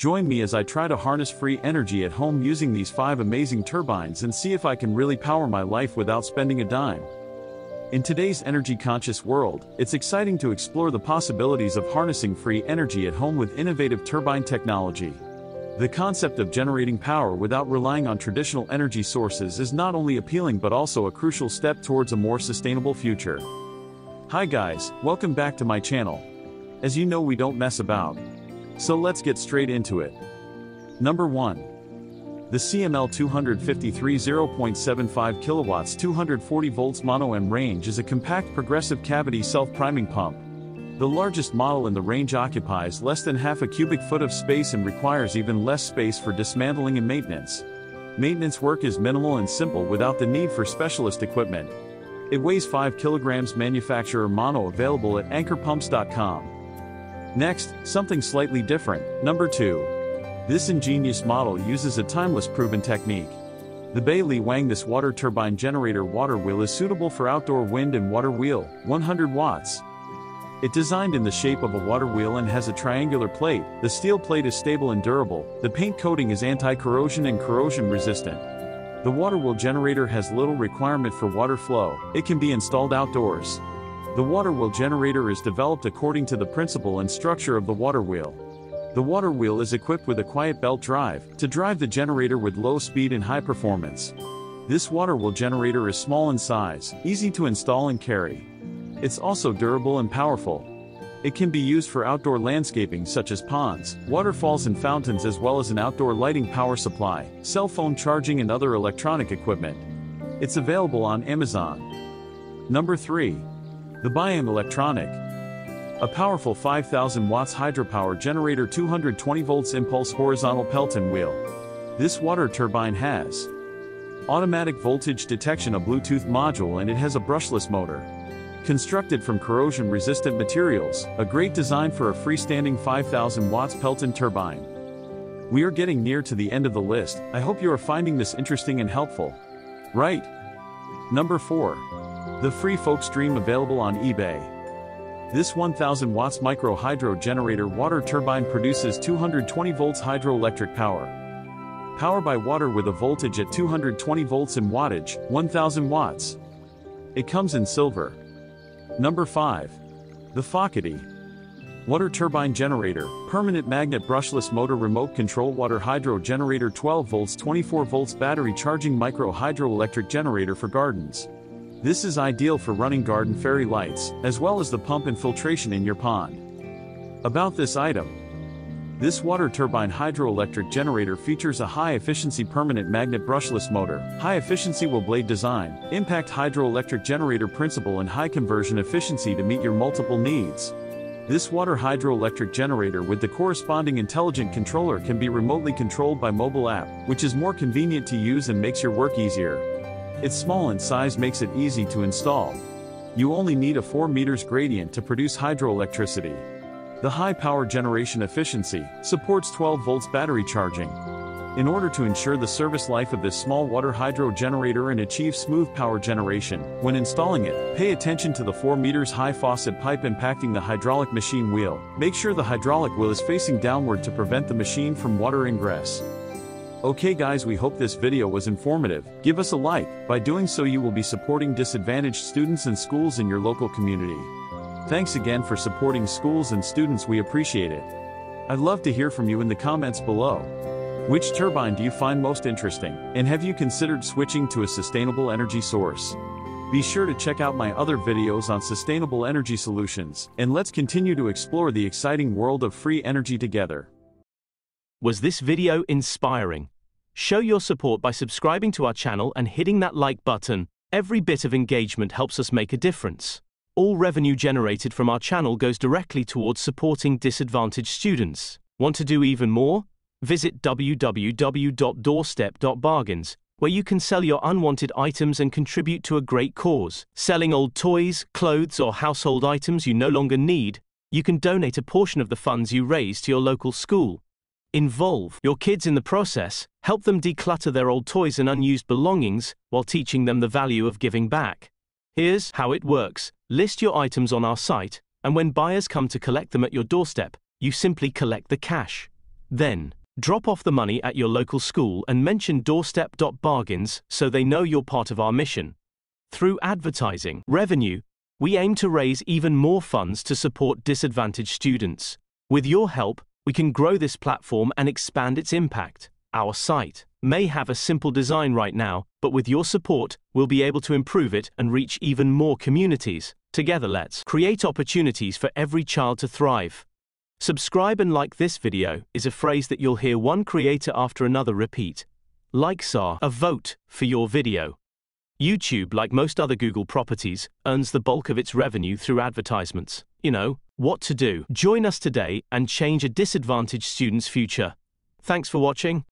Join me as I try to harness free energy at home using these 5 amazing turbines and see if I can really power my life without spending a dime. In today's energy-conscious world, it's exciting to explore the possibilities of harnessing free energy at home with innovative turbine technology. The concept of generating power without relying on traditional energy sources is not only appealing but also a crucial step towards a more sustainable future. Hi guys, welcome back to my channel. As you know we don't mess about. So let's get straight into it. Number 1. The CML 253 0.75 kilowatts 240 volts mono M range is a compact progressive cavity self-priming pump. The largest model in the range occupies less than half a cubic foot of space and requires even less space for dismantling and maintenance. Maintenance work is minimal and simple without the need for specialist equipment. It weighs 5 kilograms manufacturer mono available at anchorpumps.com. Next, something slightly different, number 2. This ingenious model uses a timeless proven technique. The Bailey Wang This water turbine generator water wheel is suitable for outdoor wind and water wheel, 100 watts. It designed in the shape of a water wheel and has a triangular plate, the steel plate is stable and durable, the paint coating is anti-corrosion and corrosion resistant. The water wheel generator has little requirement for water flow, it can be installed outdoors. The water wheel generator is developed according to the principle and structure of the water wheel. The water wheel is equipped with a quiet belt drive, to drive the generator with low speed and high performance. This water wheel generator is small in size, easy to install and carry. It's also durable and powerful. It can be used for outdoor landscaping such as ponds, waterfalls and fountains as well as an outdoor lighting power supply, cell phone charging and other electronic equipment. It's available on Amazon. Number 3. The Biam Electronic, a powerful 5000 watts hydropower generator 220 volts impulse horizontal Pelton wheel. This water turbine has automatic voltage detection a Bluetooth module and it has a brushless motor. Constructed from corrosion-resistant materials, a great design for a freestanding 5000 watts Pelton turbine. We are getting near to the end of the list, I hope you are finding this interesting and helpful. Right. Number 4. The Free Folkstream available on eBay. This 1000 watts micro hydro generator water turbine produces 220 volts hydroelectric power. Power by water with a voltage at 220 volts in wattage, 1000 watts. It comes in silver. Number 5. The Focity. Water turbine generator, permanent magnet brushless motor remote control water hydro generator 12 volts 24 volts battery charging micro hydroelectric generator for gardens. This is ideal for running garden fairy lights, as well as the pump and filtration in your pond. About this item. This water turbine hydroelectric generator features a high-efficiency permanent magnet brushless motor, high-efficiency wheel blade design, impact hydroelectric generator principle and high conversion efficiency to meet your multiple needs. This water hydroelectric generator with the corresponding intelligent controller can be remotely controlled by mobile app, which is more convenient to use and makes your work easier. Its small in size makes it easy to install. You only need a 4 meters gradient to produce hydroelectricity. The high power generation efficiency supports 12 volts battery charging. In order to ensure the service life of this small water hydro generator and achieve smooth power generation, when installing it, pay attention to the 4 meters high faucet pipe impacting the hydraulic machine wheel. Make sure the hydraulic wheel is facing downward to prevent the machine from water ingress. Okay guys we hope this video was informative, give us a like, by doing so you will be supporting disadvantaged students and schools in your local community. Thanks again for supporting schools and students we appreciate it. I'd love to hear from you in the comments below. Which turbine do you find most interesting, and have you considered switching to a sustainable energy source? Be sure to check out my other videos on sustainable energy solutions, and let's continue to explore the exciting world of free energy together. Was this video inspiring? Show your support by subscribing to our channel and hitting that like button. Every bit of engagement helps us make a difference. All revenue generated from our channel goes directly towards supporting disadvantaged students. Want to do even more? Visit www.doorstep.bargains, where you can sell your unwanted items and contribute to a great cause. Selling old toys, clothes, or household items you no longer need, you can donate a portion of the funds you raise to your local school. Involve your kids in the process, help them declutter their old toys and unused belongings while teaching them the value of giving back. Here's how it works list your items on our site, and when buyers come to collect them at your doorstep, you simply collect the cash. Then, drop off the money at your local school and mention doorstep.bargains so they know you're part of our mission. Through advertising revenue, we aim to raise even more funds to support disadvantaged students. With your help, we can grow this platform and expand its impact. Our site may have a simple design right now, but with your support, we'll be able to improve it and reach even more communities. Together, let's create opportunities for every child to thrive. Subscribe and like this video is a phrase that you'll hear one creator after another repeat. Likes are a vote for your video. YouTube, like most other Google properties, earns the bulk of its revenue through advertisements. You know, what to do. Join us today and change a disadvantaged student's future. Thanks for watching.